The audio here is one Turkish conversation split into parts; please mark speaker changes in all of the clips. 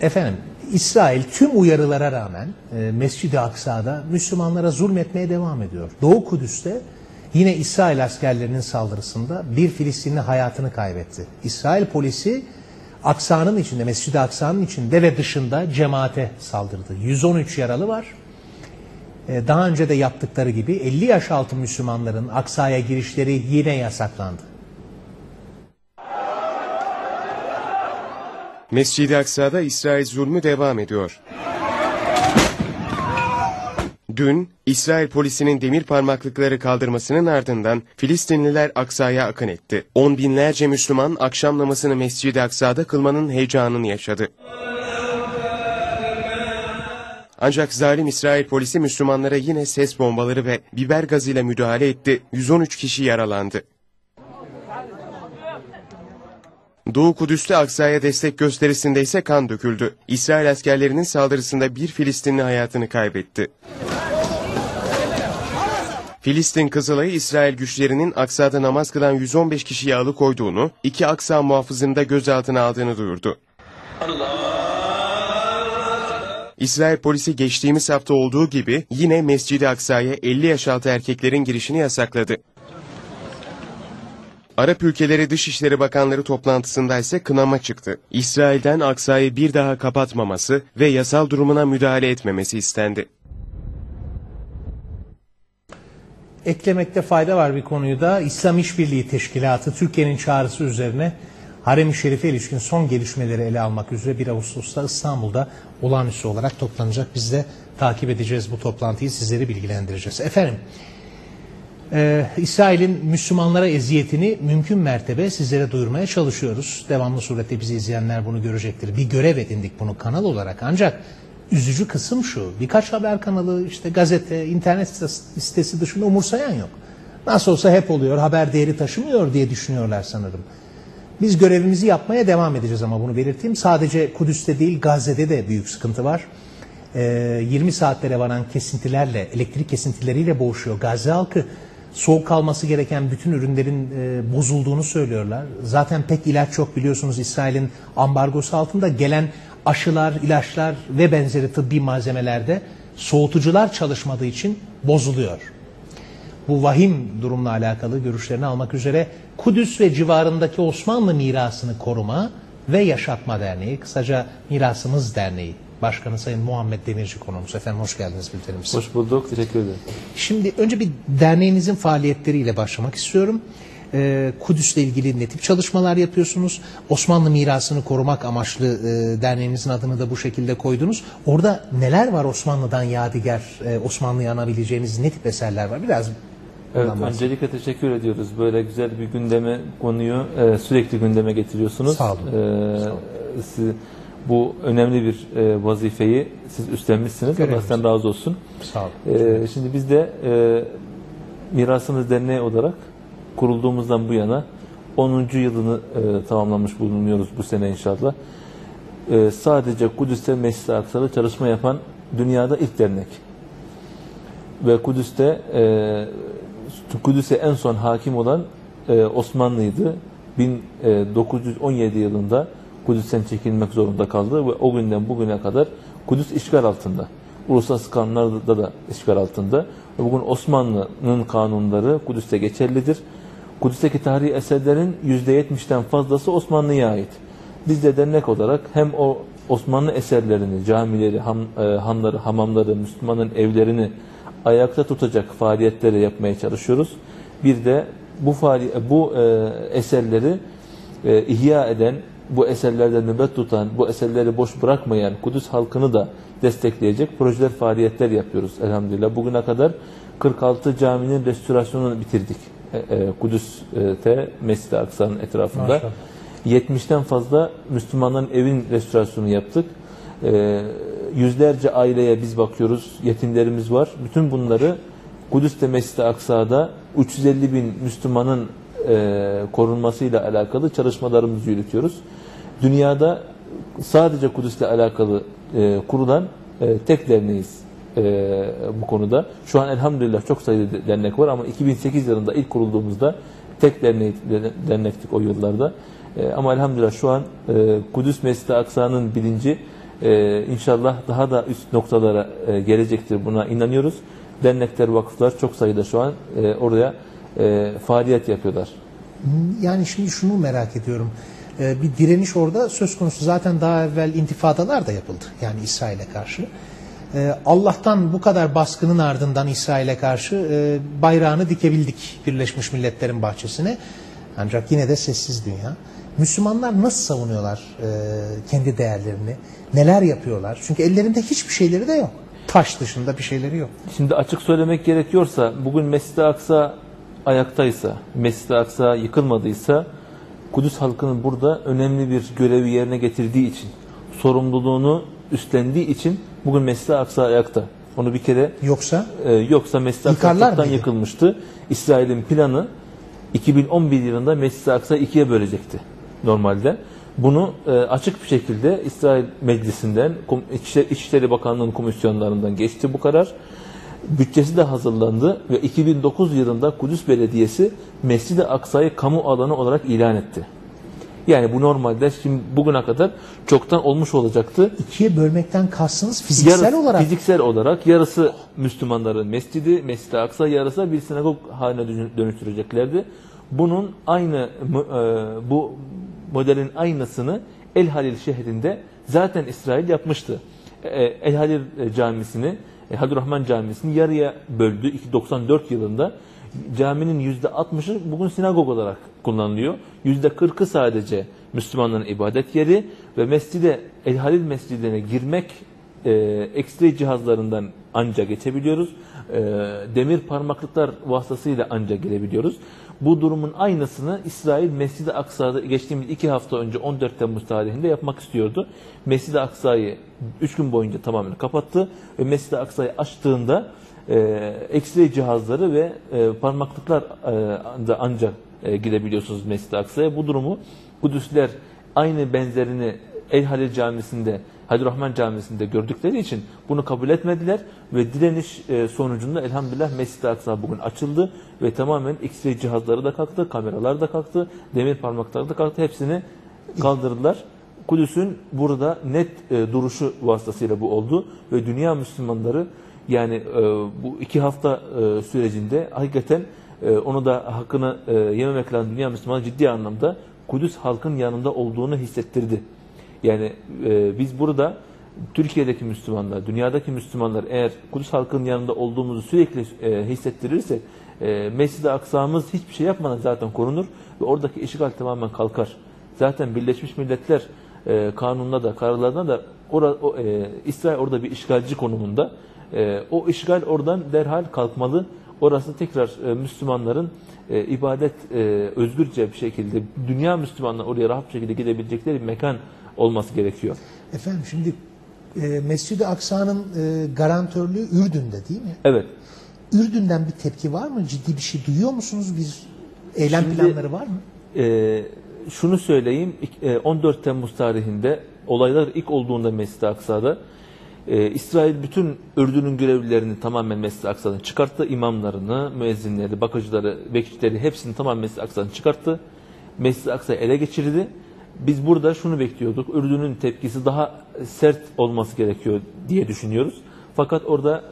Speaker 1: Efendim, İsrail tüm uyarılara rağmen e, Mescid-i Aksa'da Müslümanlara zulmetmeye devam ediyor. Doğu Kudüs'te yine İsrail askerlerinin saldırısında bir Filistinli hayatını kaybetti. İsrail polisi Aksa'nın içinde, Mescid-i Aksa'nın içinde ve dışında cemaate saldırdı. 113 yaralı var. E, daha önce de yaptıkları gibi 50 yaş altı Müslümanların Aksa'ya girişleri yine yasaklandı.
Speaker 2: Mescid-i Aksa'da İsrail zulmü devam ediyor. Dün İsrail polisinin demir parmaklıkları kaldırmasının ardından Filistinliler Aksa'ya akın etti. On binlerce Müslüman akşam namazını Mescid-i Aksa'da kılmanın heyecanını yaşadı. Ancak zalim İsrail polisi Müslümanlara yine ses bombaları ve biber gazıyla müdahale etti. 113 kişi yaralandı. Doğu Kudüs'te Aksa'ya destek gösterisinde ise kan döküldü. İsrail askerlerinin saldırısında bir Filistinli hayatını kaybetti. Filistin Kızılay'ı İsrail güçlerinin Aksa'da namaz kılan 115 kişiyi alıkoyduğunu, iki Aksa muhafızını da gözaltına aldığını duyurdu. İsrail polisi geçtiğimiz hafta olduğu gibi yine Mescid-i Aksa'ya 50 yaş altı erkeklerin girişini yasakladı. Arap ülkeleri Dışişleri Bakanları toplantısında ise kınama çıktı. İsrail'den Aksa'yı bir daha kapatmaması ve yasal durumuna müdahale etmemesi istendi.
Speaker 1: Eklemekte fayda var bir konuyu da İslam İşbirliği Teşkilatı Türkiye'nin çağrısı üzerine Harem-i Şerif'e ilişkin son gelişmeleri ele almak üzere 1 Ağustos'ta İstanbul'da olağanüstü olarak toplanacak. Biz de takip edeceğiz bu toplantıyı, sizleri bilgilendireceğiz. Efendim, ee, İsrail'in Müslümanlara eziyetini mümkün mertebe sizlere duyurmaya çalışıyoruz. Devamlı surette bizi izleyenler bunu görecektir. Bir görev edindik bunu kanal olarak. Ancak üzücü kısım şu. Birkaç haber kanalı, işte gazete, internet sitesi dışında umursayan yok. Nasıl olsa hep oluyor, haber değeri taşımıyor diye düşünüyorlar sanırım. Biz görevimizi yapmaya devam edeceğiz ama bunu belirteyim. Sadece Kudüs'te değil Gazze'de de büyük sıkıntı var. Ee, 20 saatlere varan kesintilerle, elektrik kesintileriyle boğuşuyor Gazze halkı soğuk kalması gereken bütün ürünlerin e, bozulduğunu söylüyorlar. Zaten pek ilaç yok biliyorsunuz İsrail'in ambargosu altında gelen aşılar, ilaçlar ve benzeri tıbbi malzemelerde soğutucular çalışmadığı için bozuluyor. Bu vahim durumla alakalı görüşlerini almak üzere Kudüs ve civarındaki Osmanlı mirasını koruma ve yaşatma derneği, kısaca Mirasımız Derneği Başkanı Sayın Muhammed Demirci konuğumuz. Efendim hoş geldiniz bültenimize.
Speaker 3: Hoş bulduk, teşekkür ederim.
Speaker 1: Şimdi önce bir derneğinizin faaliyetleriyle başlamak istiyorum. Ee, Kudüs'le ilgili ne tip çalışmalar yapıyorsunuz? Osmanlı mirasını korumak amaçlı e, derneğinizin adını da bu şekilde koydunuz. Orada neler var Osmanlı'dan yadigar, e, Osmanlı'yı anabileceğiniz ne tip eserler var? Biraz
Speaker 3: Evet, öncelikle teşekkür ediyoruz. Böyle güzel bir gündeme konuyu e, sürekli gündeme getiriyorsunuz.
Speaker 1: Sağ olun.
Speaker 3: Ee,
Speaker 1: Sağ olun.
Speaker 3: Bu önemli bir e, vazifeyi siz üstlenmişsiniz. Allah sizden razı olsun.
Speaker 1: Sağ olun.
Speaker 3: Ee, şimdi biz de e, Mirasımız Derneği olarak kurulduğumuzdan bu yana 10. yılını e, tamamlamış bulunuyoruz bu sene inşallah. E, sadece Kudüs'te Mescid-i Aksa'da çalışma yapan dünyada ilk dernek. Ve Kudüs'te e, Kudüs'e en son hakim olan e, Osmanlı'ydı. 1917 yılında Kudüs'ten çekilmek zorunda kaldı ve o günden bugüne kadar Kudüs işgal altında. Uluslararası kanunlarda da işgal altında. Ve bugün Osmanlı'nın kanunları Kudüs'te geçerlidir. Kudüs'teki tarihi eserlerin %70'den fazlası Osmanlı'ya ait. Biz de dernek olarak hem o Osmanlı eserlerini, camileri, ham, e, hanları, hamamları, Müslümanın evlerini ayakta tutacak faaliyetleri yapmaya çalışıyoruz. Bir de bu faali, bu e, eserleri e, ihya eden, bu eserlerden nöbet tutan, bu eserleri boş bırakmayan Kudüs halkını da destekleyecek projeler, faaliyetler yapıyoruz elhamdülillah. Bugüne kadar 46 caminin restorasyonunu bitirdik. E, e, Kudüs'te, Mescid-i Aksa'nın etrafında.
Speaker 1: Maşallah.
Speaker 3: 70'ten fazla Müslümanların evin restorasyonu yaptık. E, yüzlerce aileye biz bakıyoruz, yetimlerimiz var. Bütün bunları Kudüs'te Mescid-i Aksa'da 350 bin Müslümanın e, korunmasıyla alakalı çalışmalarımızı yürütüyoruz. Dünyada sadece Kudüs'le alakalı e, kurulan e, tek derneğiz e, bu konuda. Şu an elhamdülillah çok sayıda dernek var ama 2008 yılında ilk kurulduğumuzda tek dernek, dernektik o yıllarda. E, ama elhamdülillah şu an e, Kudüs Mescid-i Aksa'nın bilinci E, inşallah daha da üst noktalara e, gelecektir. Buna inanıyoruz. Dernekler, vakıflar çok sayıda şu an e, oraya e, faaliyet yapıyorlar.
Speaker 1: Yani şimdi şunu merak ediyorum. Ee, bir direniş orada söz konusu. Zaten daha evvel intifadalar da yapıldı. Yani İsrail'e karşı. Ee, Allah'tan bu kadar baskının ardından İsrail'e karşı e, bayrağını dikebildik Birleşmiş Milletler'in bahçesine. Ancak yine de sessiz dünya. Müslümanlar nasıl savunuyorlar e, kendi değerlerini? Neler yapıyorlar? Çünkü ellerinde hiçbir şeyleri de yok. Taş dışında bir şeyleri yok.
Speaker 3: Şimdi açık söylemek gerekiyorsa bugün Mescid-i Aksa ayaktaysa, Mescid-i Aksa yıkılmadıysa Kudüs halkının burada önemli bir görevi yerine getirdiği için, sorumluluğunu üstlendiği için bugün Mescid-i Aksa ayakta. Onu bir kere
Speaker 1: Yoksa
Speaker 3: e, yoksa Mescid-i Aksa yıkılmıştı. İsrail'in planı 2011 yılında Mescid-i Aksa'yı ikiye bölecekti normalde. Bunu e, açık bir şekilde İsrail Meclisi'nden, İçişleri Bakanlığı'nın komisyonlarından geçti bu karar. Bütçesi de hazırlandı ve 2009 yılında Kudüs Belediyesi Mescid-i Aksa'yı kamu alanı olarak ilan etti. Yani bu normalde şimdi bugüne kadar çoktan olmuş olacaktı.
Speaker 1: ikiye bölmekten kastınız fiziksel
Speaker 3: Yarısı-
Speaker 1: olarak
Speaker 3: Fiziksel olarak yarısı Müslümanların mescidi, Mescid-i Aksa, yarısı bir sinagog haline dönü- dönüştüreceklerdi. Bunun aynı e, bu modelin aynısını El Halil şehrinde zaten İsrail yapmıştı. E, El Halil e, camisini, e, Halilrahman camisini yarıya böldü 1994 yılında. Caminin %60'ı bugün sinagog olarak kullanılıyor. %40'ı sadece Müslümanların ibadet yeri ve mescide El Halil mescidine girmek e, X-ray cihazlarından anca geçebiliyoruz. E, demir parmaklıklar vasıtasıyla anca girebiliyoruz. Bu durumun aynısını İsrail Mescid-i Aksa'da geçtiğimiz iki hafta önce 14 Temmuz tarihinde yapmak istiyordu. Mescid-i Aksa'yı 3 gün boyunca tamamen kapattı ve Mescid-i Aksa'yı açtığında e, X-ray cihazları ve e, parmaklıklar e, ancak e, girebiliyorsunuz Mescid-i Aksa'ya. Bu durumu Kudüsler aynı benzerini El Halil Camisi'nde, Halilrahman Camisi'nde gördükleri için bunu kabul etmediler ve direniş e, sonucunda elhamdülillah Mescid-i Aksa bugün açıldı ve tamamen X-ray cihazları da kalktı, kameralar da kalktı, demir parmakları da kalktı, hepsini kaldırdılar. Kudüs'ün burada net e, duruşu vasıtasıyla bu oldu ve dünya Müslümanları yani e, bu iki hafta sürecinde hakikaten onu da hakkını e, yememek lazım dünya Müslümanı ciddi anlamda Kudüs halkın yanında olduğunu hissettirdi. Yani e, biz burada Türkiye'deki Müslümanlar, dünyadaki Müslümanlar eğer Kudüs halkının yanında olduğumuzu sürekli e, hissettirirsek e, Mescid-i Aksa'mız hiçbir şey yapmadan zaten korunur ve oradaki işgal tamamen kalkar. Zaten Birleşmiş Milletler e, kanununa da kararlarına da ora, o, e, İsrail orada bir işgalci konumunda. E, o işgal oradan derhal kalkmalı. Orası tekrar e, Müslümanların e, ibadet e, özgürce bir şekilde dünya Müslümanlar oraya rahat bir şekilde gidebilecekleri bir mekan olması gerekiyor.
Speaker 1: Efendim şimdi e, Mescid-i Aksa'nın e, garantörlüğü Ürdün'de değil mi?
Speaker 3: Evet.
Speaker 1: Ürdün'den bir tepki var mı? Ciddi bir şey duyuyor musunuz? Bir eylem
Speaker 3: Şimdi-
Speaker 1: planları var mı?
Speaker 3: Ee, şunu söyleyeyim, İk- e, 14 Temmuz tarihinde olaylar ilk olduğunda Mescid-i Aksa'da e, İsrail bütün Ürdün'ün görevlilerini tamamen Mescid-i Aksa'dan çıkarttı. İmamlarını, müezzinleri, bakıcıları, bekçileri hepsini tamamen Mescid-i Aksa'dan çıkarttı. Mescid-i Aksa'yı ele geçirdi. Biz burada şunu bekliyorduk. Ürdün'ün tepkisi daha sert olması gerekiyor diye düşünüyoruz. Fakat orada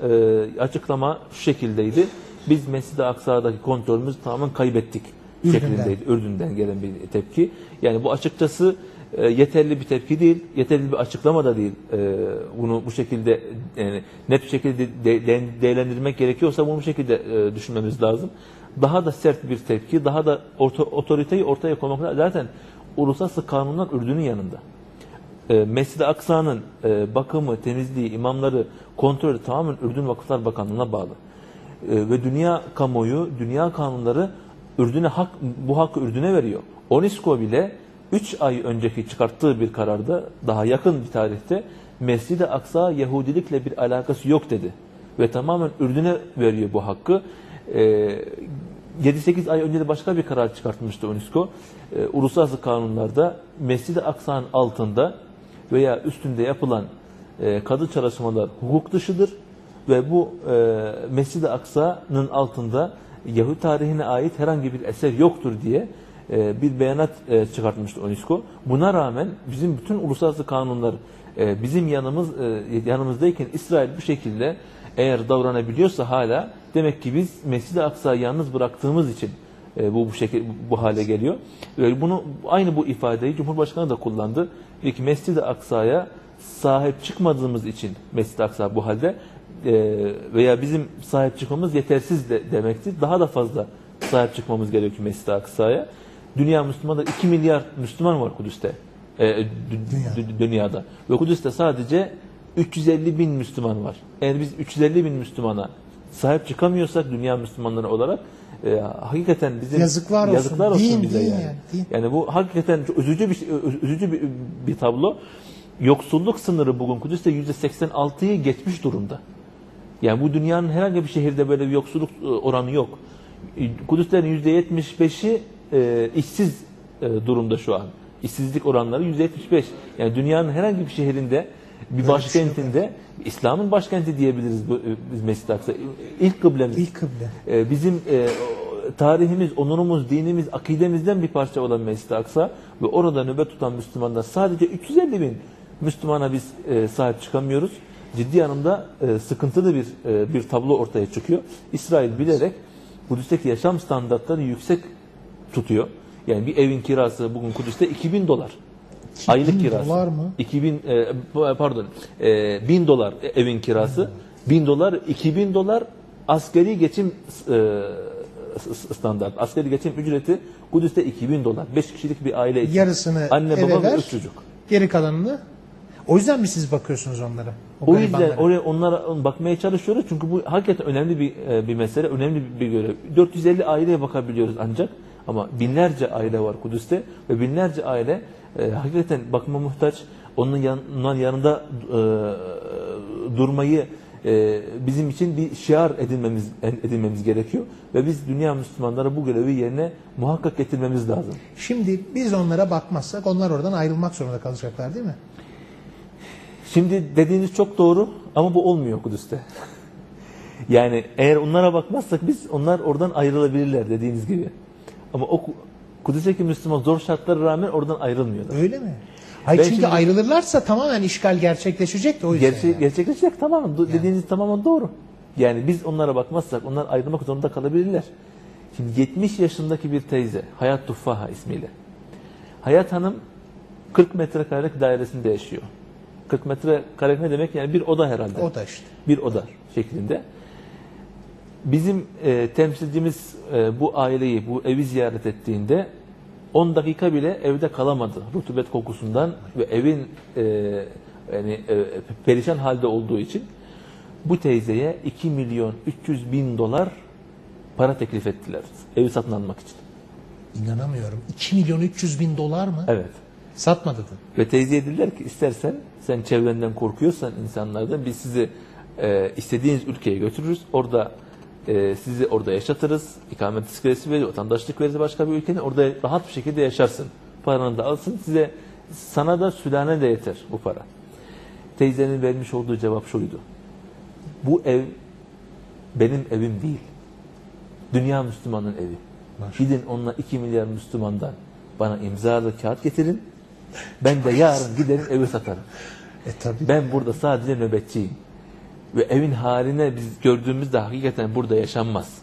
Speaker 3: e, açıklama şu şekildeydi. Biz Mescid-i Aksa'daki kontrolümüzü tamamen kaybettik
Speaker 1: Ürdün'den.
Speaker 3: şeklindeydi. Ürdün'den gelen bir tepki. Yani bu açıkçası e, yeterli bir tepki değil, yeterli bir açıklama da değil. E, bunu bu şekilde yani net bir şekilde de, de- değerlendirmek gerekiyorsa bunu bu şekilde e, düşünmemiz lazım. Daha da sert bir tepki, daha da orta, otoriteyi ortaya koymak lazım. Zaten uluslararası kanunlar Ürdün'ün yanında. E, Mescid-i Aksa'nın e, bakımı, temizliği, imamları, kontrolü tamamen Ürdün Vakıflar Bakanlığı'na bağlı. E, ve dünya kamuoyu, dünya kanunları Ürdün'e hak, bu hakkı Ürdün'e veriyor. UNESCO bile 3 ay önceki çıkarttığı bir kararda daha yakın bir tarihte Mescid-i Aksa Yahudilikle bir alakası yok dedi. Ve tamamen Ürdün'e veriyor bu hakkı. E, 7-8 ay önce de başka bir karar çıkartmıştı UNESCO. E, uluslararası kanunlarda Mescid-i Aksa'nın altında veya üstünde yapılan e, kadı çalışmalar hukuk dışıdır ve bu e, Mescid-i Aksa'nın altında Yahudi tarihine ait herhangi bir eser yoktur diye e, bir beyanat e, çıkartmıştı UNESCO. Buna rağmen bizim bütün uluslararası kanunlar e, bizim yanımız e, yanımızdayken İsrail bu şekilde eğer davranabiliyorsa hala demek ki biz Mescid-i Aksa'yı yalnız bıraktığımız için e, bu bu şekil bu hale geliyor. Ve bunu aynı bu ifadeyi Cumhurbaşkanı da kullandı. Dedi ki Mescid-i Aksa'ya sahip çıkmadığımız için Mescid-i Aksa bu halde e, veya bizim sahip çıkmamız yetersiz de demektir. Daha da fazla sahip çıkmamız gerekiyor Mescid-i Aksa'ya. Dünya Müslümanları 2 milyar Müslüman var Kudüs'te. E, dü- dü- dünyada. Ve Kudüs'te sadece 350 bin Müslüman var. Eğer biz 350 bin Müslümana sahip çıkamıyorsak dünya Müslümanları olarak e, hakikaten bizim
Speaker 1: Yazıklar olsun.
Speaker 3: yazıklar olsun
Speaker 1: Deyin,
Speaker 3: bize
Speaker 1: deyin
Speaker 3: yani.
Speaker 1: yani, deyin.
Speaker 3: Yani bu hakikaten çok üzücü bir üzücü bir, bir tablo. Yoksulluk sınırı bugün Kudüs'te %86'yı geçmiş durumda. Yani bu dünyanın herhangi bir şehirde böyle bir yoksulluk e, oranı yok. E, Kudüslerin %75'i e, işsiz e, durumda şu an. İşsizlik oranları %75. Yani dünyanın herhangi bir şehrinde bir
Speaker 1: şey
Speaker 3: başkentinde İslam'ın başkenti diyebiliriz e, biz Mescid-i Aksa. İlk kıblemiz.
Speaker 1: İlk kıble.
Speaker 3: E, bizim e, tarihimiz, onurumuz, dinimiz, akidemizden bir parça olan Mescid-i Aksa ve orada nöbet tutan Müslümanlar sadece 350 bin Müslümana biz e, sahip çıkamıyoruz. Ciddi anlamda e, sıkıntılı bir e, bir tablo ortaya çıkıyor. İsrail bilerek Kudüs'teki yaşam standartlarını yüksek tutuyor. Yani bir evin kirası bugün Kudüs'te 2000 dolar. Aylık kirası.
Speaker 1: dolar mı?
Speaker 3: 2000 e, pardon e, 1000 dolar evin kirası. 1000 dolar 2000 dolar askeri geçim e, standart. Askeri geçim ücreti Kudüs'te 2000 dolar. 5 kişilik bir aile için.
Speaker 1: Yarısını
Speaker 3: Anne
Speaker 1: eve
Speaker 3: baba ve
Speaker 1: ver,
Speaker 3: 3 çocuk.
Speaker 1: Geri kalanını. O yüzden mi siz bakıyorsunuz onlara?
Speaker 3: O yüzden
Speaker 1: garibanlara?
Speaker 3: oraya onlara bakmaya çalışıyoruz çünkü bu hakikaten önemli bir e, bir mesele, önemli bir görev. 450 aileye bakabiliyoruz ancak ama binlerce aile var Kudüs'te ve binlerce aile e, hakikaten bakıma muhtaç. Onun yan, onların yanında e, durmayı e, bizim için bir şiar edinmemiz edinmemiz gerekiyor ve biz dünya Müslümanları bu görevi yerine muhakkak getirmemiz lazım.
Speaker 1: Şimdi biz onlara bakmazsak onlar oradan ayrılmak zorunda kalacaklar değil mi?
Speaker 3: Şimdi dediğiniz çok doğru ama bu olmuyor Kudüs'te. Yani eğer onlara bakmazsak biz onlar oradan ayrılabilirler dediğiniz gibi. Ama o Ku- Kudüs'teki Müslüman zor şartlara rağmen oradan ayrılmıyorlar.
Speaker 1: Öyle mi? Hayır
Speaker 3: Ben
Speaker 1: çünkü
Speaker 3: şimdi-
Speaker 1: ayrılırlarsa tamamen işgal gerçekleşecek de o yüzden.
Speaker 3: Gerçek,
Speaker 1: yani.
Speaker 3: gerçekleşecek tamamen. Do- Dediğiniz tamamen doğru. Yani biz onlara bakmazsak onlar ayrılmak zorunda kalabilirler. Şimdi 70 yaşındaki bir teyze Hayat Tuffaha ismiyle. Hayat Hanım 40 metrekarelik dairesinde yaşıyor. 40 metrekare ne demek? Yani bir oda herhalde.
Speaker 1: O da işte.
Speaker 3: bir oda şeklinde. Bizim e, temsilcimiz e, bu aileyi, bu evi ziyaret ettiğinde 10 dakika bile evde kalamadı rutubet kokusundan ve evin e, yani e, perişan halde olduğu için bu teyzeye 2 milyon 300 bin dolar para teklif ettiler evi satın almak için.
Speaker 1: İnanamıyorum. 2 milyon 300 bin dolar mı?
Speaker 3: Evet.
Speaker 1: Satmadı da.
Speaker 3: Ve teyzeye dediler ki istersen sen çevrenden korkuyorsan insanlardan biz sizi e, istediğiniz ülkeye götürürüz. Orada e, sizi orada yaşatırız. İkamet iskelesi verir, vatandaşlık verir başka bir ülkenin. Orada rahat bir şekilde yaşarsın. Paranı da alsın. Size sana da sülane de yeter bu para. Teyzenin vermiş olduğu cevap şuydu. Bu ev benim evim değil. Dünya Müslümanın evi. Gidin onunla 2 milyar Müslümandan bana imzalı kağıt getirin. Ben de yarın giderim evi satarım.
Speaker 1: E tabii.
Speaker 3: Ben burada sadece nöbetçiyim. Ve evin haline biz gördüğümüzde hakikaten burada yaşanmaz.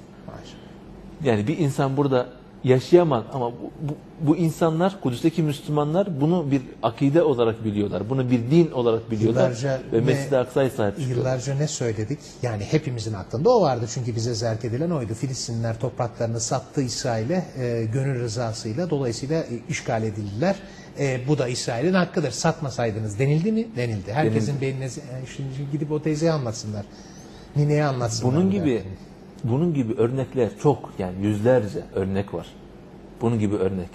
Speaker 3: Yani bir insan burada yaşayamaz ama bu, bu, bu insanlar, Kudüs'teki Müslümanlar bunu bir akide olarak biliyorlar. Bunu bir din olarak biliyorlar.
Speaker 1: Yıllarca
Speaker 3: ve Mescid-i Aksa'ya sahip çıkıyorlar.
Speaker 1: Yıllarca ne söyledik? Yani hepimizin aklında o vardı çünkü bize zerk edilen oydu. Filistinliler topraklarını sattı İsrail'e e, gönül rızasıyla. Dolayısıyla e, işgal edildiler. E, bu da İsrail'in hakkıdır. Satmasaydınız denildi mi? Denildi. Herkesin beynine e, şimdi gidip o teyzeye anlatsınlar. Nineye anlatsınlar.
Speaker 3: Bunun
Speaker 1: bu
Speaker 3: gibi
Speaker 1: derdini.
Speaker 3: Bunun gibi örnekler çok yani yüzlerce örnek var. Bunun gibi örnek.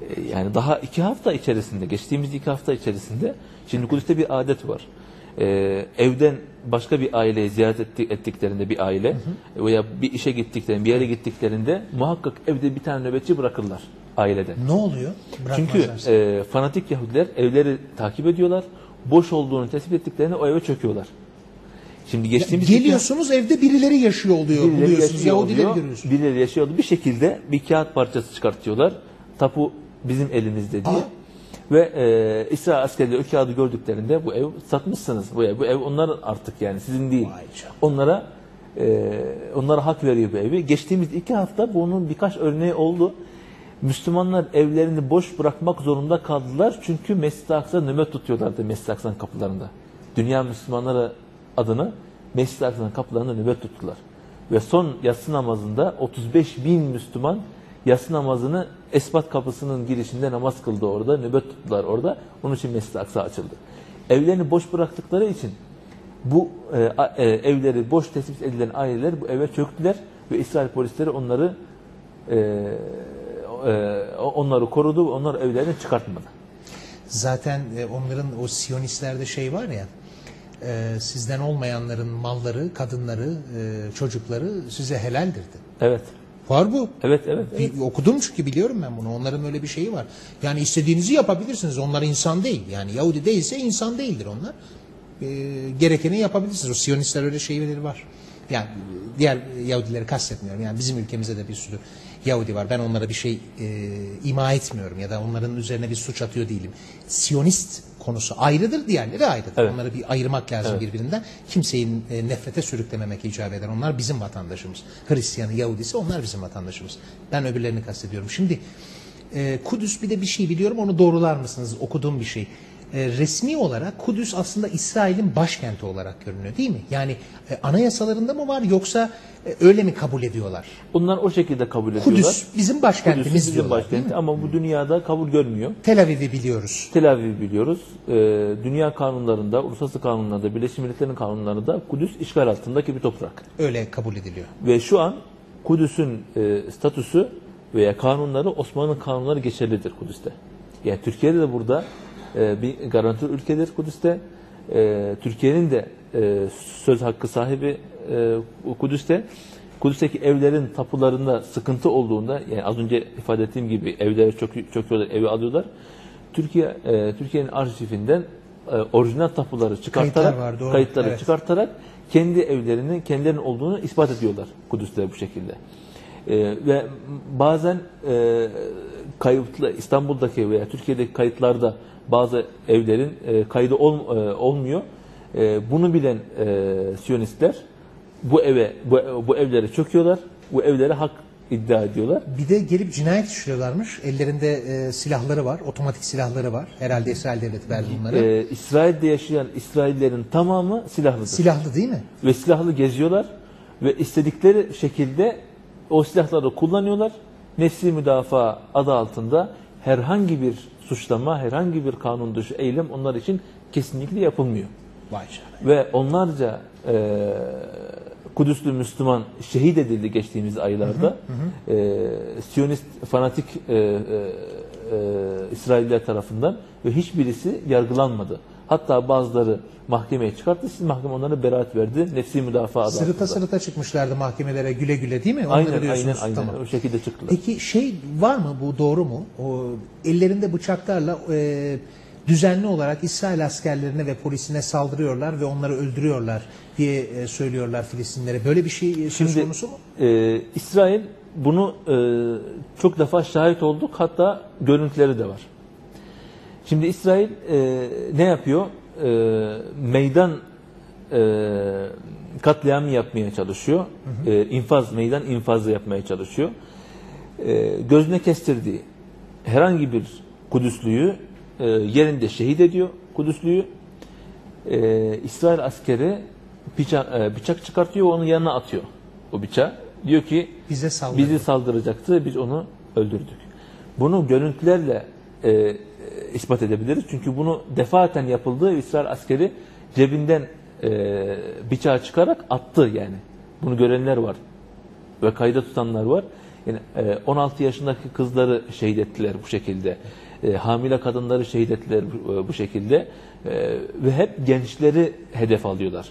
Speaker 3: Ee, Yani daha iki hafta içerisinde, geçtiğimiz iki hafta içerisinde şimdi Kudüs'te bir adet var. Ee, evden başka bir aileyi ziyaret etti- ettiklerinde bir aile veya bir işe gittiklerinde, bir yere gittiklerinde muhakkak evde bir tane nöbetçi bırakırlar aileden.
Speaker 1: Ne oluyor?
Speaker 3: Çünkü e, fanatik Yahudiler evleri takip ediyorlar. Boş olduğunu tespit ettiklerinde o eve çöküyorlar. Şimdi geçtiğimiz iki-
Speaker 1: Geliyorsunuz evde birileri yaşıyor oluyor.
Speaker 3: Birileri
Speaker 1: buluyorsunuz.
Speaker 3: yaşıyor
Speaker 1: Yahudileri
Speaker 3: oluyor,
Speaker 1: görüyorsunuz.
Speaker 3: Birileri yaşıyordu. Bir şekilde bir kağıt parçası çıkartıyorlar. tapu bizim elimizde diye. Ve e, İsrail askerleri o kağıdı gördüklerinde bu ev satmışsınız. Bu ev, bu ev onların artık yani sizin değil. Onlara e, onlara hak veriyor bu evi. Geçtiğimiz iki hafta bunun birkaç örneği oldu. Müslümanlar evlerini boş bırakmak zorunda kaldılar. Çünkü Mescid-i Aksa nöbet tutuyorlardı Mescid-i Aksa'nın kapılarında. Dünya Müslümanları adına Mescid-i Aksa'nın kapılarında nöbet tuttular. Ve son yatsı namazında 35 bin Müslüman yatsı namazını Esbat kapısının girişinde namaz kıldı orada. Nöbet tuttular orada. Onun için Mescid-i Aksa açıldı. Evlerini boş bıraktıkları için bu e, e, evleri boş tespit edilen aileler bu eve çöktüler ve İsrail polisleri onları e, e, onları korudu, onlar evlerini çıkartmadı.
Speaker 1: Zaten e, onların o Siyonistlerde şey var ya, e, sizden olmayanların malları, kadınları, e, çocukları size helaldir. de.
Speaker 3: Evet.
Speaker 1: Var bu.
Speaker 3: Evet, evet. evet.
Speaker 1: Bir, okudum çünkü biliyorum ben bunu. Onların öyle bir şeyi var. Yani istediğinizi yapabilirsiniz. Onlar insan değil. Yani Yahudi değilse insan değildir onlar. Ee, gerekeni yapabilirsiniz. O Siyonistler öyle şeyleri var. Yani diğer Yahudileri kastetmiyorum. Yani bizim ülkemizde de bir sürü Yahudi var. Ben onlara bir şey e, ima etmiyorum ya da onların üzerine bir suç atıyor değilim. Siyonist konusu ayrıdır, diğerleri ayrıdır.
Speaker 3: Evet.
Speaker 1: Onları bir ayırmak lazım birbirinden. Kimseyi e, nefrete sürüklememek icap eder. Onlar bizim vatandaşımız. Hristiyanı, Yahudisi onlar bizim vatandaşımız. Ben öbürlerini kastediyorum. Şimdi e, Kudüs bir de bir şey biliyorum onu doğrular mısınız? Okuduğum bir şey. E, resmi olarak Kudüs aslında İsrail'in başkenti olarak görünüyor değil mi? Yani e, anayasalarında mı var yoksa e, öyle mi kabul ediyorlar?
Speaker 3: Bunlar o şekilde kabul ediyorlar.
Speaker 1: Kudüs bizim başkentimiz
Speaker 3: Kudüs bizim
Speaker 1: diyorlar değil
Speaker 3: başkenti
Speaker 1: mi?
Speaker 3: ama bu dünyada kabul görmüyor.
Speaker 1: Tel Aviv'i biliyoruz.
Speaker 3: Tel Aviv biliyoruz. Ee, dünya kanunlarında, uluslararası kanunlarda, Birleşmiş Milletler'in kanunlarında Kudüs işgal altındaki bir toprak.
Speaker 1: Öyle kabul ediliyor.
Speaker 3: Ve şu an Kudüs'ün e, statüsü veya kanunları Osmanlı kanunları geçerlidir Kudüs'te. Yani Türkiye'de de burada e, bir garantör ülkedir Kudüs'te. E, Türkiye'nin de e, söz hakkı sahibi e, Kudüs'te. Kudüs'teki evlerin tapularında sıkıntı olduğunda yani az önce ifade ettiğim gibi evleri çok çöküyorlar, evi alıyorlar. Türkiye e, Türkiye'nin arşivinden e, orijinal tapuları çıkartarak
Speaker 1: Kayıtlar var, doğru.
Speaker 3: kayıtları
Speaker 1: Evet.
Speaker 3: çıkartarak kendi evlerinin kendilerinin olduğunu ispat ediyorlar Kudüs'te bu şekilde. Ve bazen e, kayıtlı İstanbul'daki veya Türkiye'deki kayıtlarda bazı evlerin e, kaydı ol- e, olmuyor. E, bunu bilen e, Siyonistler bu eve bu, bu evlere çöküyorlar. Bu evlere hak iddia ediyorlar.
Speaker 1: Bir de gelip cinayet işliyorlarmış. Ellerinde e, silahları var, otomatik silahları var. Herhalde İsrail devleti verdi bunları.
Speaker 3: E, İsrail'de yaşayan İsraillerin tamamı silahlıdır.
Speaker 1: Silahlı değil mi?
Speaker 3: ve silahlı geziyorlar ve istedikleri şekilde o silahları kullanıyorlar. Nefsi müdafaa adı altında herhangi bir suçlama, herhangi bir kanun dışı eylem onlar için kesinlikle yapılmıyor.
Speaker 1: Vay.
Speaker 3: Ve onlarca e, Kudüslü Müslüman şehit edildi geçtiğimiz aylarda. E, Siyonist fanatik e, e, e, İsrailler tarafından ve hiçbirisi yargılanmadı. Hatta bazıları mahkemeye çıkarttı. Siz mahkeme onlara beraat verdi. Nefsi müdafaa adı
Speaker 1: Sırıta
Speaker 3: altında.
Speaker 1: sırıta çıkmışlardı mahkemelere güle güle değil mi? Onları
Speaker 3: Aynen aynen aynen
Speaker 1: Tamam.
Speaker 3: o şekilde çıktılar.
Speaker 1: Peki şey var mı bu doğru mu? O ellerinde bıçaklarla e, düzenli olarak İsrail askerlerine ve polisine saldırıyorlar ve onları öldürüyorlar diye e, söylüyorlar Filistinlere. Böyle bir şey e, söz
Speaker 3: Şimdi
Speaker 1: konusu mu?
Speaker 3: e, İsrail bunu e, çok defa şahit olduk. Hatta görüntüleri de var. Şimdi İsrail e, ne yapıyor? E, meydan e, katliamı yapmaya çalışıyor. E, infaz, meydan infazı yapmaya çalışıyor. E, gözüne kestirdiği herhangi bir Kudüslüyü e, yerinde şehit ediyor Kudüslüyü. E, İsrail askeri bıçak, e, bıçak çıkartıyor onun yanına atıyor o bıçağı. Diyor ki
Speaker 1: Bize saldırdı.
Speaker 3: bizi saldıracaktı biz onu öldürdük. Bunu görüntülerle e, e, ispat edebiliriz. Çünkü bunu defaten yapıldığı İsrail askeri cebinden e, bıçağı çıkarak attı yani. Bunu görenler var ve kayda tutanlar var. Yani e, 16 yaşındaki kızları şehit ettiler bu şekilde. E, hamile kadınları şehit ettiler bu, bu şekilde. E, ve hep gençleri hedef alıyorlar.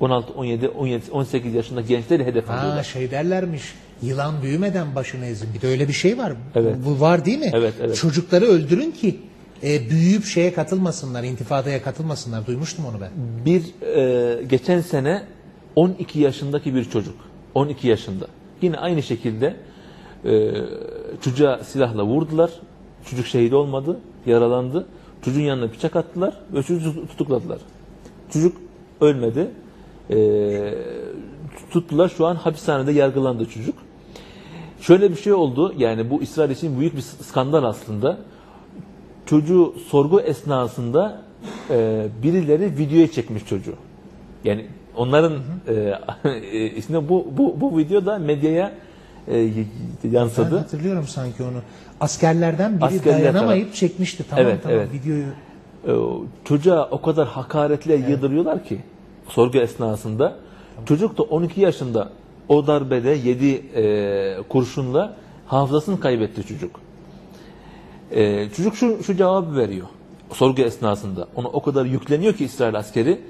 Speaker 3: 16, 17, 17, 18 yaşındaki gençleri hedef
Speaker 1: Ha
Speaker 3: alıyorlar.
Speaker 1: şey derlermiş. Yılan büyümeden başını ezin. Bir de öyle bir şey var.
Speaker 3: Evet.
Speaker 1: Bu, bu var değil mi?
Speaker 3: Evet, evet.
Speaker 1: Çocukları öldürün ki e, büyüyüp şeye katılmasınlar, intifadaya katılmasınlar. Duymuştum onu ben.
Speaker 3: Bir e, geçen sene 12 yaşındaki bir çocuk. 12 yaşında. Yine aynı şekilde e, çocuğa silahla vurdular. Çocuk şehit olmadı, yaralandı. Çocuğun yanına bıçak attılar ve çocuğu tutukladılar. Çocuk ölmedi. Ee, tuttular şu an hapishanede yargılandı çocuk. Şöyle bir şey oldu. Yani bu İsrail için büyük bir skandal aslında. Çocuğu sorgu esnasında e, birileri videoya çekmiş çocuğu. Yani onların e, işte bu bu bu video da medyaya e, y- y-
Speaker 1: Ben
Speaker 3: yansıdı.
Speaker 1: hatırlıyorum sanki onu. Askerlerden biri
Speaker 3: Askerler
Speaker 1: dayanamayıp çekmişti. Tamam
Speaker 3: Evet,
Speaker 1: tamam
Speaker 3: evet.
Speaker 1: videoyu.
Speaker 3: E, çocuğa o kadar hakaretle yıldırıyorlar ki sorgu esnasında. Çocuk da 12 yaşında o darbede yedi e, kurşunla hafızasını kaybetti çocuk. E, çocuk şu, şu cevabı veriyor sorgu esnasında. Ona o kadar yükleniyor ki İsrail askeri.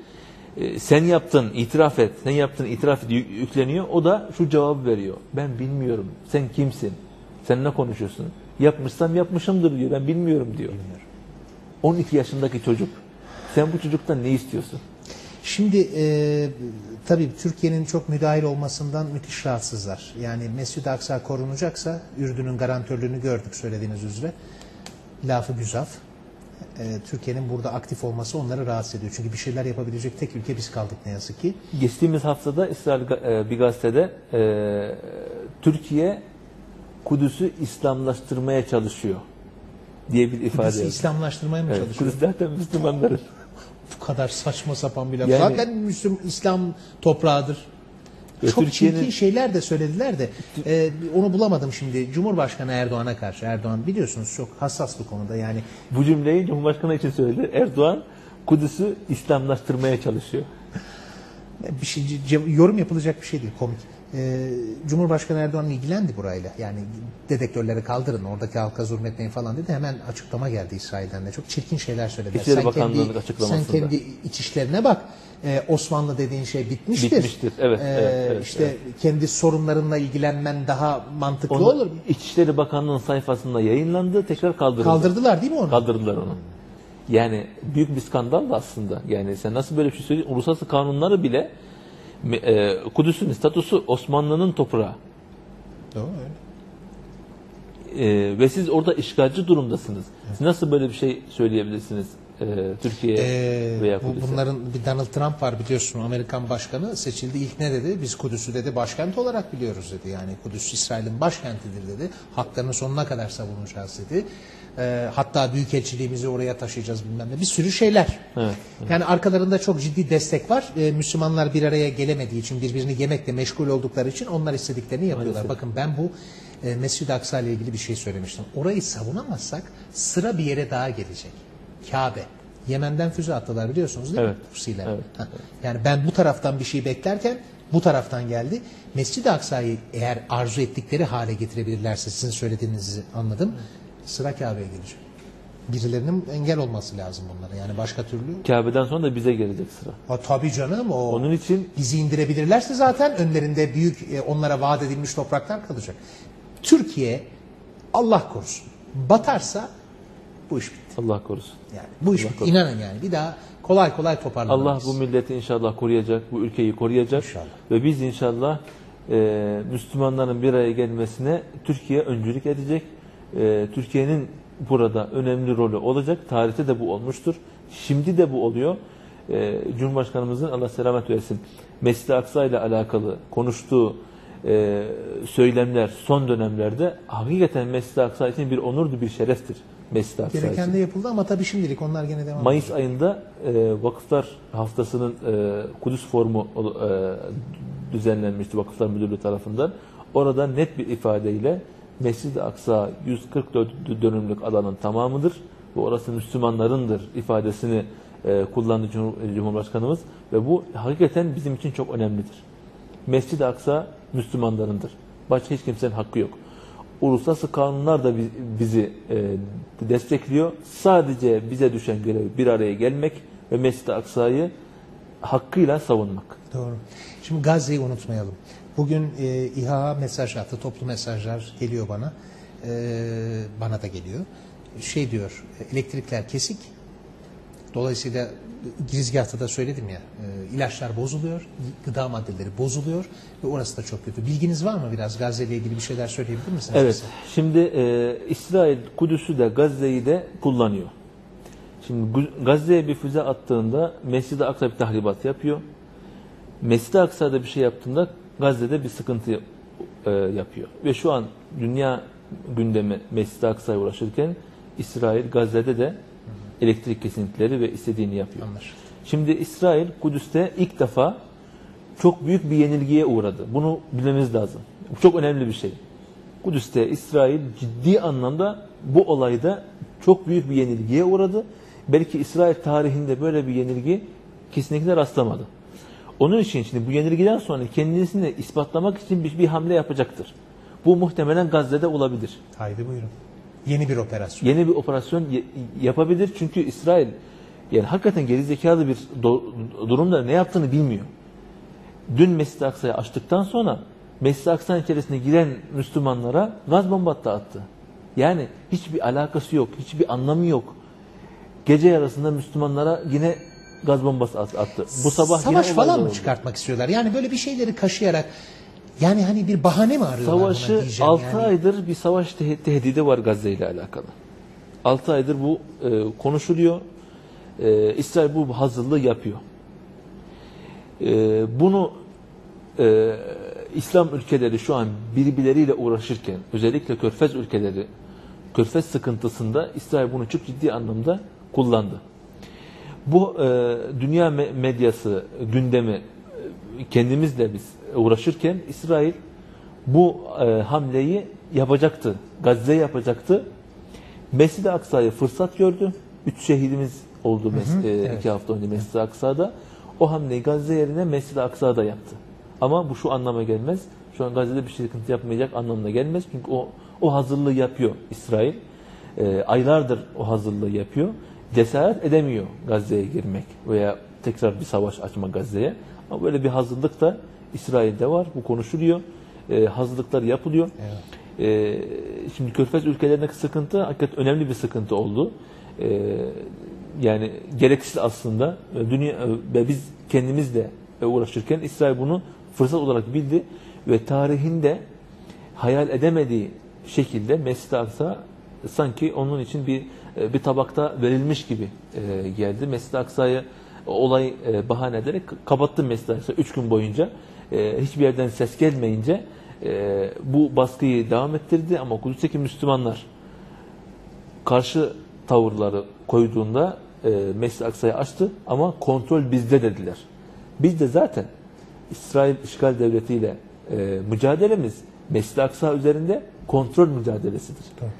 Speaker 3: e, sen yaptın, itiraf et. Sen yaptın, itiraf et. yük- Yükleniyor. O da şu cevabı veriyor. Ben bilmiyorum. Sen kimsin? Sen ne konuşuyorsun? Yapmışsam yapmışımdır diyor. Ben bilmiyorum diyor. 12 yaşındaki çocuk. Sen bu çocuktan ne istiyorsun?
Speaker 1: Şimdi e, tabii Türkiye'nin çok müdahil olmasından müthiş rahatsızlar. Yani Mescid-i Aksa korunacaksa Ürdün'ün garantörlüğünü gördük söylediğiniz üzere. Lafı güzaf. E, Türkiye'nin burada aktif olması onları rahatsız ediyor. Çünkü bir şeyler yapabilecek tek ülke biz kaldık ne yazık ki.
Speaker 3: Geçtiğimiz haftada İsrail e, bir gazetede e, Türkiye Kudüs'ü İslamlaştırmaya çalışıyor diye bir ifade
Speaker 1: Kudüs'ü. İslamlaştırmaya mı
Speaker 3: Evet,
Speaker 1: çalışıyor?
Speaker 3: Kudüs zaten Müslümanların.
Speaker 1: Bu kadar saçma sapan bir laf.
Speaker 3: Yani-
Speaker 1: Zaten Müslüm, İslam toprağıdır. Çok çirkin şeyler de söylediler de e, onu bulamadım şimdi. Cumhurbaşkanı Erdoğan'a karşı. Erdoğan biliyorsunuz çok hassas bu konuda yani.
Speaker 3: Bu cümleyi Cumhurbaşkanı için söyledi. Erdoğan Kudüs'ü İslamlaştırmaya çalışıyor.
Speaker 1: bir şey yorum yapılacak bir şey değil komik. Ee, Cumhurbaşkanı Erdoğan ilgilendi burayla. Yani dedektörleri kaldırın, oradaki halka zulmetmeyin falan dedi. Hemen açıklama geldi İsrail'den de. Çok çirkin şeyler söylediler.
Speaker 3: İçişleri Bakanlığı'nın açıklamasında.
Speaker 1: Sen kendi iç işlerine bak. Ee, Osmanlı dediğin şey bitmiştir.
Speaker 3: Bitmiştir, evet,
Speaker 1: Ee,
Speaker 3: evet, evet,
Speaker 1: işte kendi sorunlarınla ilgilenmen daha mantıklı
Speaker 3: Onu
Speaker 1: olur.
Speaker 3: İçişleri Bakanlığı'nın sayfasında yayınlandı. Tekrar kaldırıldı.
Speaker 1: Kaldırdılar değil mi onu?
Speaker 3: Kaldırdılar onu. Yani büyük bir skandal da aslında. Yani sen nasıl böyle bir şey söylüyorsun? Uluslararası kanunları bile e, Kudüs'ün statüsü Osmanlı'nın toprağı.
Speaker 1: Doğru öyle.
Speaker 3: E, ve siz orada işgalci durumdasınız. Siz nasıl böyle bir şey söyleyebilirsiniz e, Türkiye'ye
Speaker 1: Ee,
Speaker 3: veya
Speaker 1: bu,
Speaker 3: Kudüs'e?
Speaker 1: bunların bir Donald Trump var biliyorsun Amerikan başkanı seçildi ilk ne dedi? Biz Kudüs'ü dedi başkent olarak biliyoruz dedi. Yani Kudüs İsrail'in başkentidir dedi. Haklarını sonuna kadar savunacağız dedi. Ee, hatta büyükelçiliğimizi oraya taşıyacağız bilmem ne. Bir sürü şeyler.
Speaker 3: Evet,
Speaker 1: Yani arkalarında çok ciddi destek var. Ee, Müslümanlar bir araya gelemediği için birbirini yemekle meşgul oldukları için onlar istediklerini yapıyorlar. Bakın ben bu e, Mescid-i Aksa ile ilgili bir şey söylemiştim. Orayı savunamazsak sıra bir yere daha gelecek. Kabe. Yemen'den füze attılar biliyorsunuz değil
Speaker 3: Evet.
Speaker 1: mi? Husiler.
Speaker 3: Evet.
Speaker 1: Ha. Yani ben bu taraftan bir şey beklerken bu taraftan geldi. Mescid-i Aksa'yı eğer arzu ettikleri hale getirebilirlerse sizin söylediğinizi anladım. Sıra Kabe'ye gelecek. Birilerinin engel olması lazım bunlara. Yani başka türlü.
Speaker 3: Kabe'den sonra da bize gelecek sıra.
Speaker 1: Ha, tabii canım o.
Speaker 3: Onun için
Speaker 1: Bizi indirebilirlerse zaten önlerinde büyük e, onlara vaat edilmiş topraklar kalacak. Türkiye Allah korusun batarsa bu iş bitti.
Speaker 3: Allah korusun.
Speaker 1: Yani bu iş
Speaker 3: Allah
Speaker 1: bitti.
Speaker 3: korusun.
Speaker 1: İnanın yani bir daha kolay kolay toparlanamayız.
Speaker 3: Allah bu milleti inşallah koruyacak, bu ülkeyi koruyacak.
Speaker 1: İnşallah.
Speaker 3: Ve biz inşallah e, Müslümanların bir araya gelmesine Türkiye öncülük edecek. E, Türkiye'nin burada önemli rolü olacak. Tarihte de bu olmuştur. Şimdi de bu oluyor. E, Cumhurbaşkanımızın Allah selamet versin Mescid-i Aksa ile alakalı konuştuğu e, söylemler son dönemlerde hakikaten Mescid-i Aksa için bir onurdu, bir şereftir. Mescid-i Aksa için.
Speaker 1: Gereken de yapıldı ama tabii şimdilik onlar gene devam
Speaker 3: Mayıs
Speaker 1: ediyor.
Speaker 3: ayında e, Vakıflar Haftası'nın e, Kudüs Forumu e, düzenlenmişti Vakıflar Müdürlüğü tarafından. Orada net bir ifadeyle Mescid-i Aksa 144 dönümlük alanın tamamıdır ve orası Müslümanlarındır ifadesini e, kullandı Cumhur- Cumhurbaşkanımız ve bu hakikaten bizim için çok önemlidir. Mescid-i Aksa Müslümanlarındır. Başka hiç kimsenin hakkı yok. Uluslararası kanunlar da bi- bizi e, destekliyor. Sadece bize düşen görev bir araya gelmek ve Mescid-i Aksa'yı hakkıyla savunmak.
Speaker 1: Doğru. Şimdi Gazze'yi unutmayalım. Bugün e, İHA mesaj attı. Toplu mesajlar geliyor bana. E, bana da geliyor. Şey diyor, elektrikler kesik. Dolayısıyla girizgahta da söyledim ya e, ilaçlar bozuluyor, gıda maddeleri bozuluyor ve orası da çok kötü. Bilginiz var mı biraz Gazze ile ilgili bir şeyler söyleyebilir misiniz?
Speaker 3: Evet.
Speaker 1: bize?
Speaker 3: Şimdi e, İsrail Kudüs'ü de Gazze'yi de kullanıyor. Şimdi Gazze'ye bir füze attığında Mescid-i Aksa bir tahribat yapıyor. Mescid-i Aksa'da bir şey yaptığında Gazze'de bir sıkıntı e, yapıyor. Ve şu an dünya gündemi Mescid-i Aksa'ya uğraşırken İsrail Gazze'de de elektrik kesintileri ve istediğini yapıyor.
Speaker 1: Anlaşıldı.
Speaker 3: Şimdi İsrail Kudüs'te ilk defa çok büyük bir yenilgiye uğradı. Bunu bilmemiz lazım. Bu çok önemli bir şey. Kudüs'te İsrail ciddi anlamda bu olayda çok büyük bir yenilgiye uğradı. Belki İsrail tarihinde böyle bir yenilgi kesinlikle rastlamadı. Onun için şimdi bu yenilgiden sonra kendisini ispatlamak için bir, bir hamle yapacaktır. Bu muhtemelen Gazze'de olabilir.
Speaker 1: Haydi buyurun. Yeni bir operasyon.
Speaker 3: Yeni bir operasyon yapabilir çünkü İsrail yani hakikaten gerizekalı bir durumda ne yaptığını bilmiyor. Dün Mescid-i Aksa'yı açtıktan sonra Mescid-i Aksa'nın içerisine giren Müslümanlara gaz bombası attı. Yani hiçbir alakası yok, hiçbir anlamı yok. Gece yarısında Müslümanlara yine gaz bombası at- attı. Bu sabah
Speaker 1: Savaş
Speaker 3: yine
Speaker 1: falan
Speaker 3: olaylar
Speaker 1: mı
Speaker 3: oldu.
Speaker 1: çıkartmak istiyorlar? Yani böyle bir şeyleri kaşıyarak yani hani bir bahane mi arıyorlar buna
Speaker 3: Savaşı
Speaker 1: diyeceğim
Speaker 3: 6
Speaker 1: yani.
Speaker 3: aydır bir savaş te- tehdidi var Gazze ile alakalı. 6 aydır bu e, konuşuluyor. E, İsrail bu hazırlığı yapıyor. E, bunu e, İslam ülkeleri şu an birbirleriyle uğraşırken özellikle Körfez ülkeleri Körfez sıkıntısında İsrail bunu çok ciddi anlamda kullandı. Bu e, dünya me- medyası gündemi e, kendimizle biz uğraşırken İsrail bu e, hamleyi yapacaktı. Gazze yapacaktı. Mescid-i Aksa'yı fırsat gördü. Üç şehidimiz oldu mes- e,
Speaker 1: evet.
Speaker 3: iki hafta önce Mescid-i Aksa'da. O hamleyi Gazze yerine Mescid-i Aksa'da yaptı. Ama bu şu anlama gelmez. Şu an Gazze'de bir sıkıntı yapmayacak anlamına gelmez. Çünkü o o hazırlığı yapıyor İsrail. E, aylardır o hazırlığı yapıyor. Cesaret edemiyor Gazze'ye girmek veya tekrar bir savaş açma Gazze'ye. Ama böyle bir hazırlık da İsrail'de var. Bu konuşuluyor. E, hazırlıklar yapılıyor. E, şimdi Körfez ülkelerindeki sıkıntı hakikaten önemli bir sıkıntı oldu. E, yani gereksiz aslında. Dünya e, ve biz kendimizle e, uğraşırken İsrail bunu fırsat olarak bildi ve tarihinde hayal edemediği şekilde Aksa sanki onun için bir e, bir tabakta verilmiş gibi e, geldi. Mescid-i Aksa'yı olay e, bahane ederek kapattı Mescid-i Aksa 3 gün boyunca. Hiçbir yerden ses gelmeyince bu baskıyı devam ettirdi ama Kudüs'teki Müslümanlar karşı tavırları koyduğunda Mescid-i Aksa'yı açtı ama kontrol bizde dediler. Biz de zaten İsrail işgal devletiyle mücadelemiz Mescid-i Aksa üzerinde kontrol mücadelesidir.
Speaker 1: Doğru.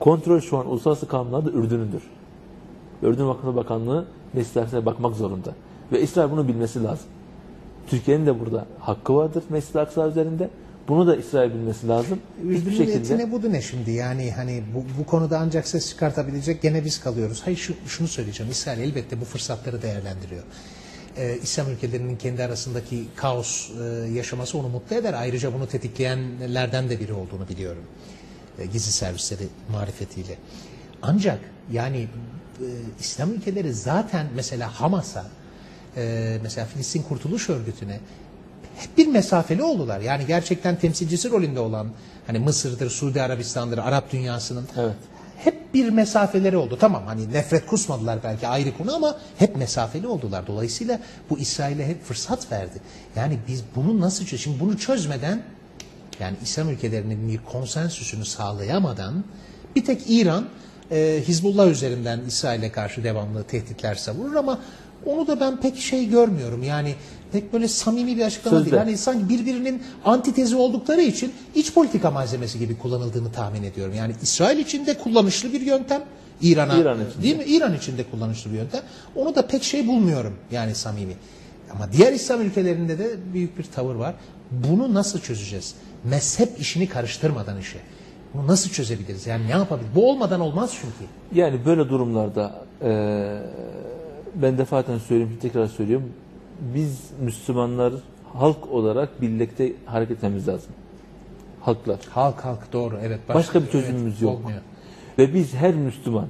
Speaker 3: Kontrol şu an uluslararası kanunlarda Ürdün'ündür. Ürdün Vakıfı Bakanlığı Aksa'ya bakmak zorunda. Ve İsrail bunu bilmesi lazım. Türkiye'nin de burada hakkı vardır Mescid-i Aksa üzerinde. Bunu da İsrail bilmesi lazım.
Speaker 1: Ürdün'ün
Speaker 3: şekilde
Speaker 1: etine budu ne şimdi yani hani bu, bu konuda ancak ses çıkartabilecek gene biz kalıyoruz. Hayır şu, şunu söyleyeceğim İsrail elbette bu fırsatları değerlendiriyor. Ee, İslam ülkelerinin kendi arasındaki kaos e, yaşaması onu mutlu eder. Ayrıca bunu tetikleyenlerden de biri olduğunu biliyorum. E, gizli servisleri marifetiyle. Ancak yani e, İslam ülkeleri zaten mesela Hamas'a e, mesela Filistin Kurtuluş Örgütü'ne hep bir mesafeli oldular. Yani gerçekten temsilcisi rolünde olan hani Mısır'dır, Suudi Arabistan'dır, Arap dünyasının
Speaker 3: Evet.
Speaker 1: hep bir mesafeleri oldu. Tamam hani nefret kusmadılar belki ayrı konu ama hep mesafeli oldular. Dolayısıyla bu İsrail'e hep fırsat verdi. Yani biz bunu nasıl çöz? Şimdi bunu çözmeden yani İslam ülkelerinin bir konsensüsünü sağlayamadan bir tek İran e, Hizbullah üzerinden İsrail'e karşı devamlı tehditler savurur ama onu da ben pek şey görmüyorum. Yani pek böyle samimi bir açıklama
Speaker 3: Sözde.
Speaker 1: değil. Yani sanki birbirinin antitezi oldukları için iç politika malzemesi gibi kullanıldığını tahmin ediyorum. Yani İsrail için de kullanışlı bir yöntem. İran'a
Speaker 3: İran için de.
Speaker 1: değil mi? İran için de kullanışlı bir yöntem. Onu da pek şey bulmuyorum yani samimi. Ama diğer İslam ülkelerinde de büyük bir tavır var. Bunu nasıl çözeceğiz? Mezhep işini karıştırmadan işe. Bunu nasıl çözebiliriz? Yani ne yapabiliriz? Bu olmadan olmaz çünkü.
Speaker 3: Yani böyle durumlarda eee, ben defaten söyleyeyim, tekrar söylüyorum. Biz Müslümanlar halk olarak birlikte hareket etmemiz lazım. Halklar.
Speaker 1: Halk halk doğru evet.
Speaker 3: Başka bir çözümümüz yok.
Speaker 1: Olmuyor.
Speaker 3: Ve biz her Müslüman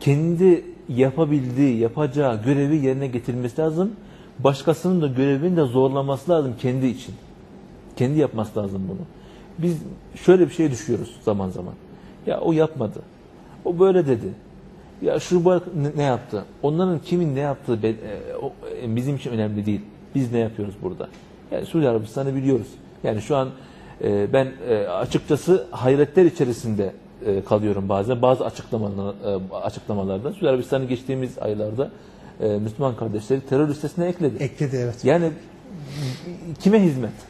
Speaker 3: kendi yapabildiği, yapacağı görevi yerine getirmesi lazım. Başkasının da görevini de zorlaması lazım kendi için. Kendi yapması lazım bunu. Biz şöyle bir şey düşüyoruz zaman zaman. Ya o yapmadı. O böyle dedi. Ya şu bak ne, yaptı? Onların kimin ne yaptığı e, e, bizim için önemli değil. Biz ne yapıyoruz burada? Yani Suudi Arabistan'ı biliyoruz. Yani şu an e, ben açıkçası hayretler içerisinde kalıyorum bazen. Bazı açıklamalar, açıklamalarda. Suudi Arabistan'ı geçtiğimiz aylarda Müslüman kardeşleri terör listesine ekledi.
Speaker 1: Ekledi evet.
Speaker 3: Yani kime hizmet?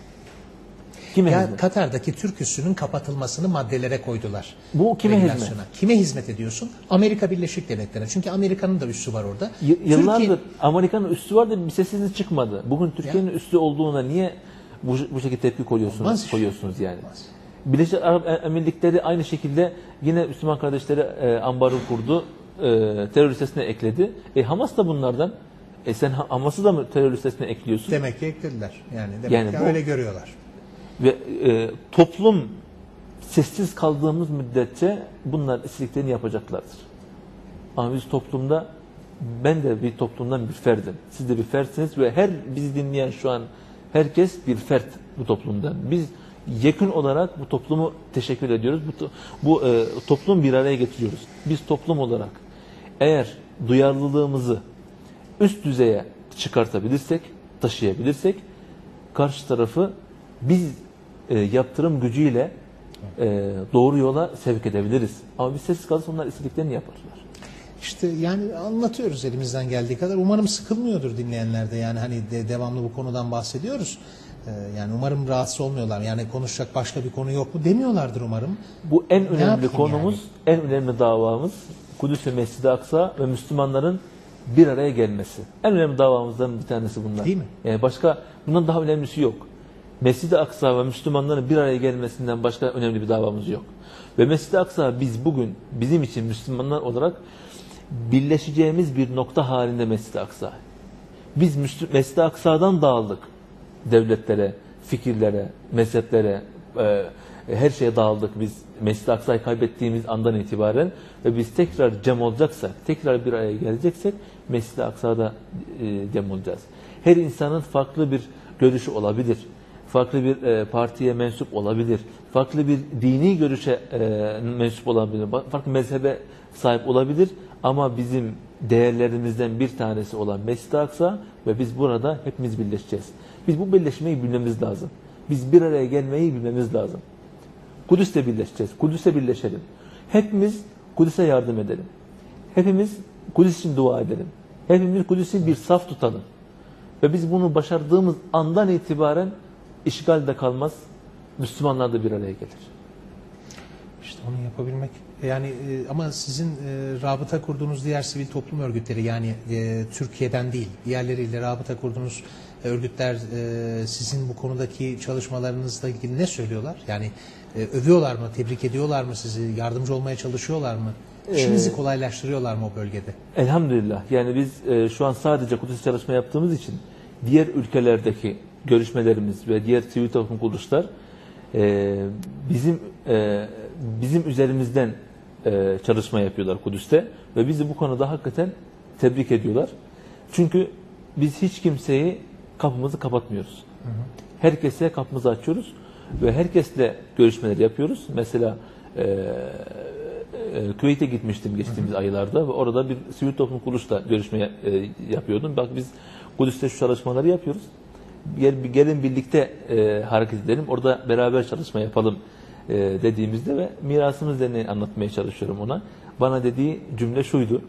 Speaker 3: Kime
Speaker 1: Ya
Speaker 3: hizmet?
Speaker 1: Katar'daki Türk üssünün kapatılmasını maddelere koydular.
Speaker 3: Bu kime hizmet?
Speaker 1: Kime hizmet ediyorsun? Amerika Birleşik Devletleri'ne. Çünkü Amerika'nın da üssü var orada.
Speaker 3: Y- Yıllardır
Speaker 1: Türkiye-
Speaker 3: Amerika'nın üstü var da bir sesiniz çıkmadı. Bugün Türkiye'nin üstü olduğuna niye bu, bu şekilde tepki koyuyorsunuz,
Speaker 1: Olmaz
Speaker 3: koyuyorsunuz yani? Birleşik Arap Emirlikleri aynı şekilde yine Müslüman kardeşleri e, ambarı kurdu, e, terör listesine ekledi. E Hamas da bunlardan. E sen Ha- Hamas'ı da mı terör listesine ekliyorsun?
Speaker 1: Demek ki eklediler. Yani demek
Speaker 3: Yani
Speaker 1: ki
Speaker 3: bu-
Speaker 1: öyle görüyorlar.
Speaker 3: Ve e, toplum sessiz kaldığımız müddetçe bunlar istediklerini yapacaklardır. Ama biz toplumda ben de bir toplumdan bir ferdim. Siz de bir fertsiniz ve her bizi dinleyen şu an herkes bir fert bu toplumdan. Biz yakın olarak bu toplumu teşekkür ediyoruz. Bu, bu e, toplum bir araya getiriyoruz. Biz toplum olarak eğer duyarlılığımızı üst düzeye çıkartabilirsek, taşıyabilirsek karşı tarafı biz e, yaptırım gücüyle e, doğru yola sevk edebiliriz. Ama biz sessiz kalırsa onlar istediklerini yaparlar.
Speaker 1: İşte yani anlatıyoruz elimizden geldiği kadar. Umarım sıkılmıyordur dinleyenler de. Yani hani de, devamlı bu konudan bahsediyoruz. Ee, yani umarım rahatsız olmuyorlar. Yani konuşacak başka bir konu yok mu demiyorlardır umarım.
Speaker 3: Bu en önemli konumuz, en önemli davamız Kudüs ve Mescid-i Aksa ve Müslümanların bir araya gelmesi. En önemli davamızdan bir tanesi bunlar.
Speaker 1: Değil mi?
Speaker 3: Yani başka bundan daha önemlisi yok. Mescid-i Aksa ve Müslümanların bir araya gelmesinden başka önemli bir davamız yok. Ve Mescid-i Aksa biz bugün bizim için Müslümanlar olarak birleşeceğimiz bir nokta halinde Mescid-i Aksa. Biz Mescid-i Aksa'dan dağıldık devletlere, fikirlere, mezheplere, e, her şeye dağıldık biz Mescid-i Aksa'yı kaybettiğimiz andan itibaren ve biz tekrar cem olacaksak, tekrar bir araya geleceksek Mescid-i Aksa'da e, cem olacağız. Her insanın farklı bir görüşü olabilir. Farklı bir e, partiye mensup olabilir. Farklı bir dini görüşe e, mensup olabilir. Farklı mezhebe sahip olabilir. Ama bizim değerlerimizden bir tanesi olan Mescid-i Aksa ve biz burada hepimiz birleşeceğiz. Biz bu birleşmeyi bilmemiz lazım. Biz bir araya gelmeyi bilmemiz lazım. Kudüs'te birleşeceğiz. Kudüs'te birleşelim. Hepimiz Kudüs'e yardım edelim. Hepimiz Kudüs için dua edelim. Hepimiz Kudüs'ü bir saf tutalım. Ve biz bunu başardığımız andan itibaren işgal de kalmaz. Müslümanlar da bir araya gelir.
Speaker 1: İşte onu yapabilmek. Yani e, ama sizin e, rabıta kurduğunuz diğer sivil toplum örgütleri yani e, Türkiye'den değil diğerleriyle rabıta kurduğunuz örgütler e, sizin bu konudaki çalışmalarınızla ilgili ne söylüyorlar? Yani e, övüyorlar mı, tebrik ediyorlar mı sizi, yardımcı olmaya çalışıyorlar mı? İşinizi kolaylaştırıyorlar mı o bölgede?
Speaker 3: Elhamdülillah. Yani biz e, şu an sadece Kudüs çalışma yaptığımız için diğer ülkelerdeki görüşmelerimiz ve diğer sivil toplum kuruluşlar e, bizim e, bizim üzerimizden e, çalışma yapıyorlar Kudüs'te ve bizi bu konuda hakikaten tebrik ediyorlar. Çünkü biz hiç kimseyi kapımızı kapatmıyoruz. Herkese kapımızı açıyoruz ve herkesle görüşmeler yapıyoruz. Mesela e, e, Küveyt'e gitmiştim geçtiğimiz aylarda ve orada bir sivil toplum kuruluşla görüşme e, yapıyordum. Bak biz Kudüs'te şu çalışmaları yapıyoruz. Gel, gelin birlikte e, hareket edelim. Orada beraber çalışma yapalım e, dediğimizde ve mirasımız üzerine anlatmaya çalışıyorum ona. Bana dediği cümle şuydu.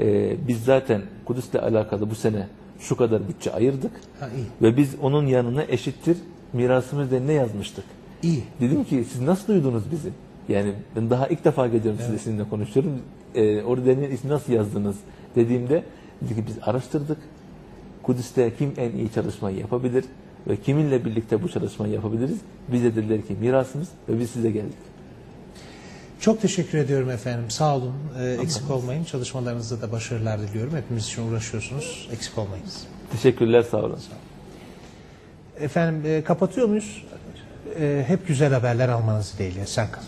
Speaker 3: E, biz zaten Kudüs'le alakalı bu sene şu kadar bütçe ayırdık
Speaker 1: Ha iyi.
Speaker 3: ve biz onun yanına eşittir mirasımız üzerine yazmıştık.
Speaker 1: İyi.
Speaker 3: Dedim ki siz nasıl duydunuz bizi? Yani ben daha ilk defa geliyorum size sizinle konuşuyorum. Ee, orada denilen ismi nasıl yazdınız dediğimde dedi ki biz araştırdık. Kudüs'te kim en iyi çalışmayı yapabilir ve kiminle birlikte bu çalışmayı yapabiliriz? Bize dediler ki mirasımız ve biz size geldik.
Speaker 1: Çok teşekkür ediyorum efendim. Sağ olun. Ee, eksik olmayın. Çalışmalarınızda da başarılar diliyorum. Hepimiz için uğraşıyorsunuz. Eksik olmayınız.
Speaker 3: Teşekkürler sağ olun.
Speaker 1: Efendim e, kapatıyor muyuz? E, hep güzel haberler almanızı dileğiyle. Sen kal.